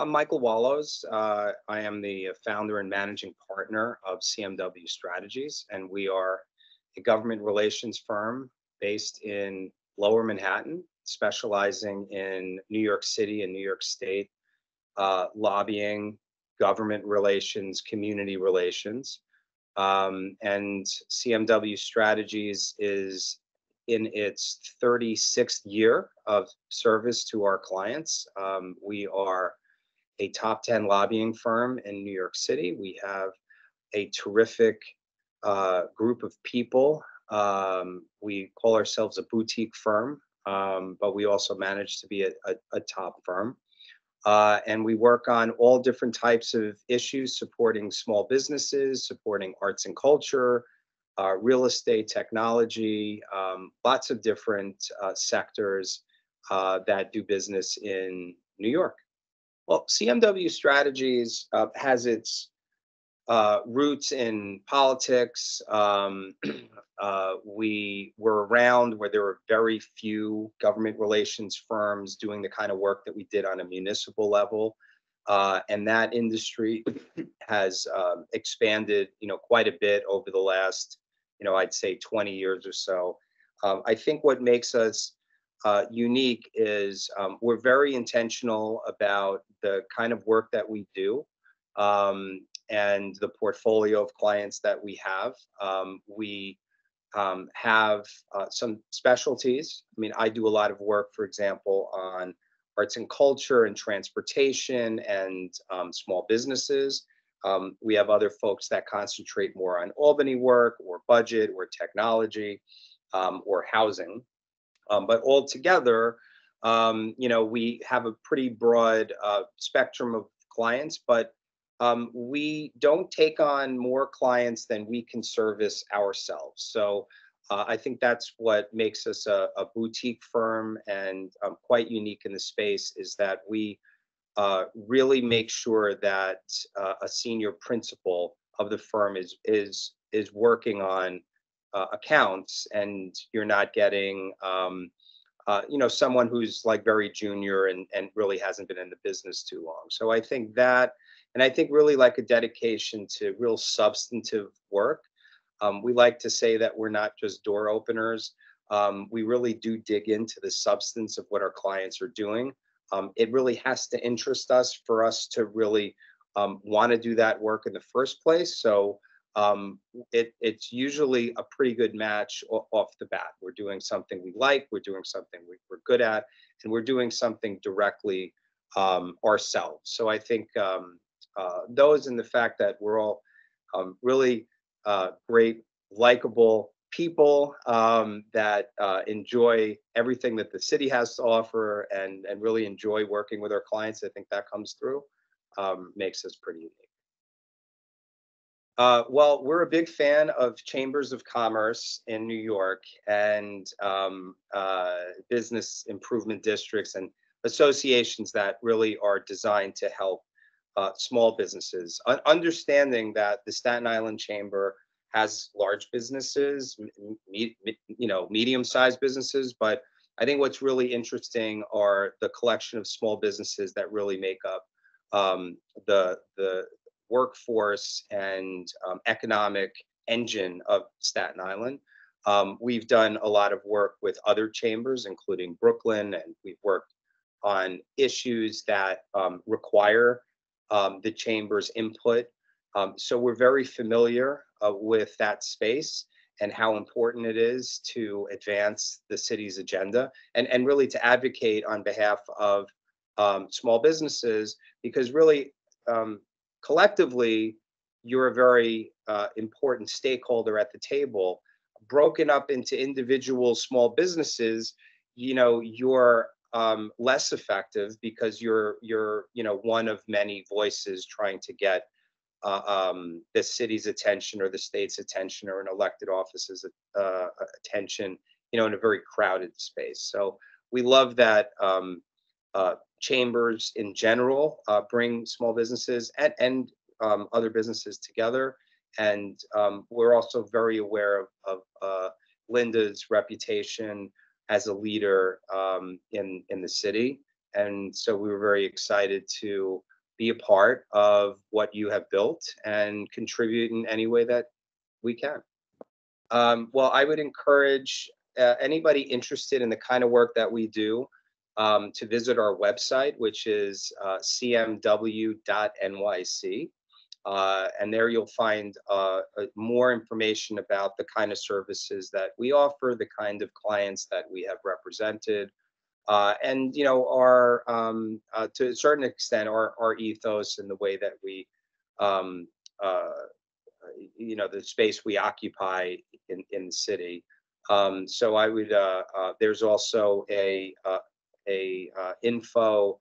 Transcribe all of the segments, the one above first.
I'm Michael Woloz. Uh, I am the founder and managing partner of CMW Strategies, and we are a government relations firm based in Lower Manhattan, specializing in New York City and New York State uh, lobbying, government relations, community relations. Um, and CMW Strategies is in its 36th year of service to our clients. Um, we are a top 10 lobbying firm in New York City. We have a terrific uh, group of people. Um, we call ourselves a boutique firm, um, but we also manage to be a, a, a top firm. Uh, and we work on all different types of issues supporting small businesses, supporting arts and culture, uh, real estate, technology, um, lots of different uh, sectors uh, that do business in New York. Well, CMW Strategies uh, has its uh, roots in politics. Um, uh, we were around where there were very few government relations firms doing the kind of work that we did on a municipal level. Uh, and that industry has um, expanded, you know, quite a bit over the last, you know, I'd say 20 years or so. Um, I think what makes us uh, unique is um, we're very intentional about the kind of work that we do um, and the portfolio of clients that we have. Um, we um, have uh, some specialties. I mean, I do a lot of work, for example, on arts and culture and transportation and um, small businesses. Um, we have other folks that concentrate more on Albany work or budget or technology or housing. Um, but altogether, um, you know, we have a pretty broad uh, spectrum of clients, but um, we don't take on more clients than we can service ourselves. So uh, I think that's what makes us a, a boutique firm and um, quite unique in the space is that we uh, really make sure that uh, a senior principal of the firm is is is working on uh, accounts and you're not getting um, uh, you know someone who's like very junior and and really hasn't been in the business too long. So i think that and i think really like a dedication to real substantive work. Um, we like to say that we're not just door openers. Um, we really do dig into the substance of what our clients are doing. Um, it really has to interest us for us to really um, want to do that work in the first place. So um, it, it's usually a pretty good match off the bat. We're doing something we like, we're doing something we, are good at, and we're doing something directly um, ourselves. So I think um, uh, those and the fact that we're all um, really uh, great, likable people um, that uh, enjoy everything that the city has to offer and, and really enjoy working with our clients, I think that comes through, um, makes us pretty unique. Uh, well, we're a big fan of chambers of commerce in New York and um, uh, business improvement districts and associations that really are designed to help uh, small businesses. understanding that the Staten Island Chamber has large businesses, me, you know, medium-sized businesses, but I think what's really interesting are the collection of small businesses that really make up um, the the workforce and um, economic engine of Staten Island. Um, we've done a lot of work with other chambers, including Brooklyn, and we've worked on issues that um, require um, the chamber's input. Um, so we're very familiar uh, with that space and how important it is to advance the city's agenda and, and really to advocate on behalf of um, small businesses because really um, collectively, you're a very uh, important stakeholder at the table. Broken up into individual small businesses, you know, you're um, less effective because you're you're you know one of many voices trying to get uh, um, the city's attention or the state's attention or an elected office's uh, attention, you know, in a very crowded space. So we love that um, uh, chambers in general uh, bring small businesses and, and um, other businesses together. And um, we're also very aware of, of uh, Linda's reputation as a leader um, in, in the city. and so we were very excited to be a part of what you have built and contribute in any way that we can. Um, well, I would encourage uh, anybody interested in the kind of work that we do um, to visit our website, which is uh, cmw.nyc. Uh, and there you'll find uh, uh, more information about the kind of services that we offer, the kind of clients that we have represented, uh, and you know our um, uh, to a certain extent our our ethos and the way that we um, uh, you know the space we occupy in in the city. Um, so I would there's also a a info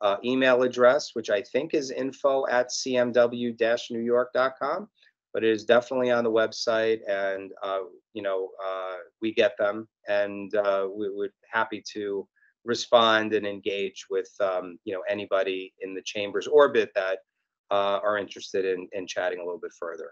uh, email address, which I think is info at cmw-newyork.com, but it is definitely on the website, and uh, you know uh, we get them, and uh, we would happy to respond and engage with um, you know anybody in the chamber's orbit that uh, are interested in in chatting a little bit further.